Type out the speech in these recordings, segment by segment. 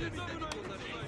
Yemin ederim.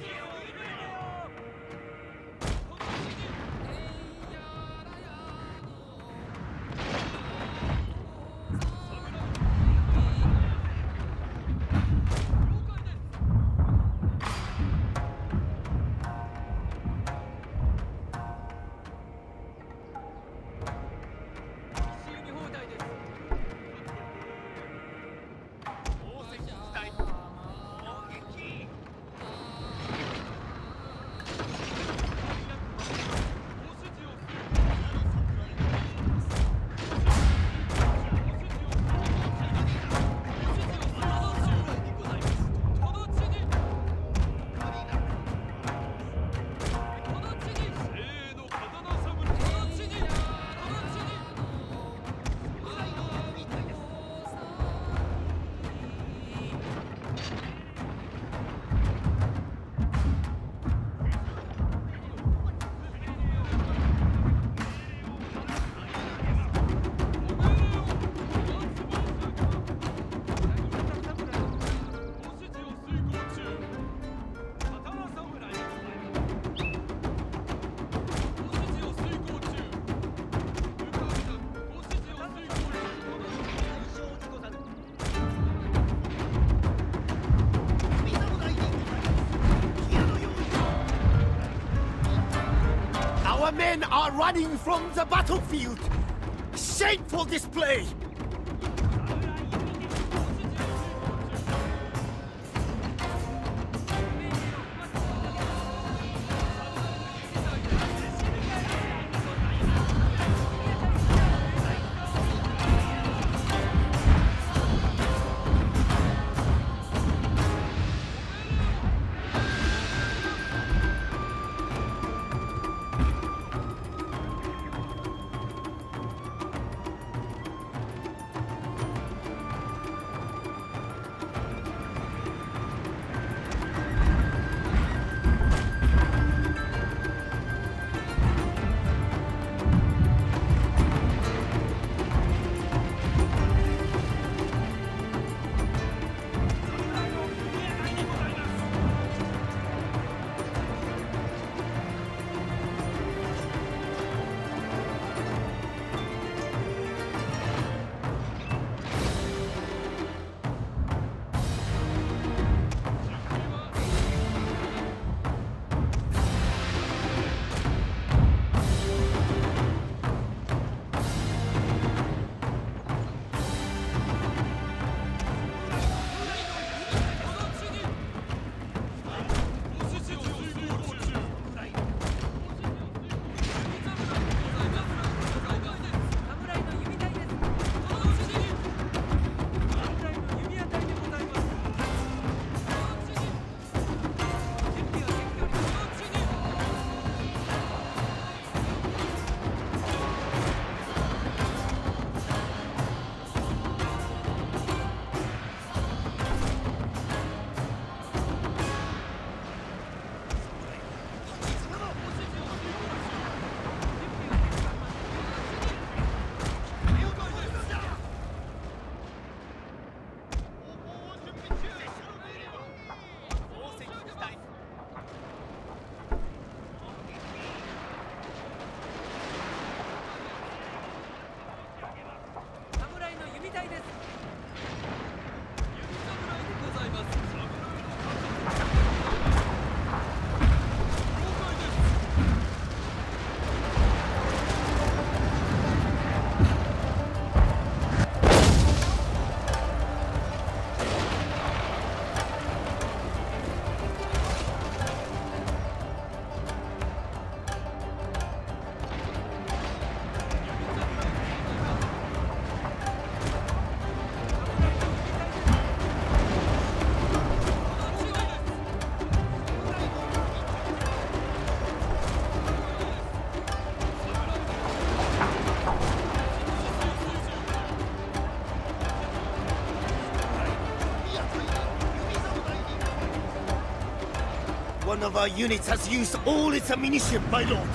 Men are running from the battlefield! Shameful display! One of our units has used all its ammunition, my lord.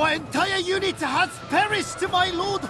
Our entire unit has perished, my lord!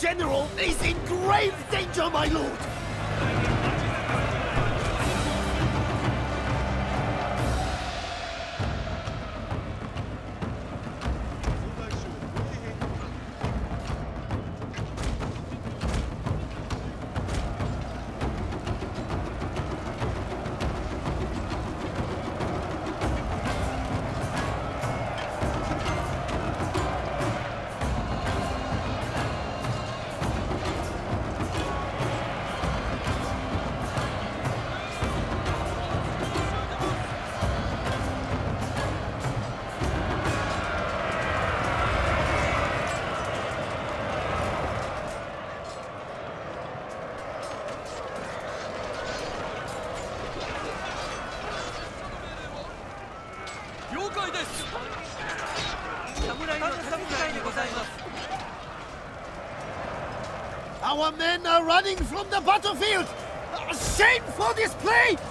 General is in grave danger, my lord! Running from the battlefield! Shameful display!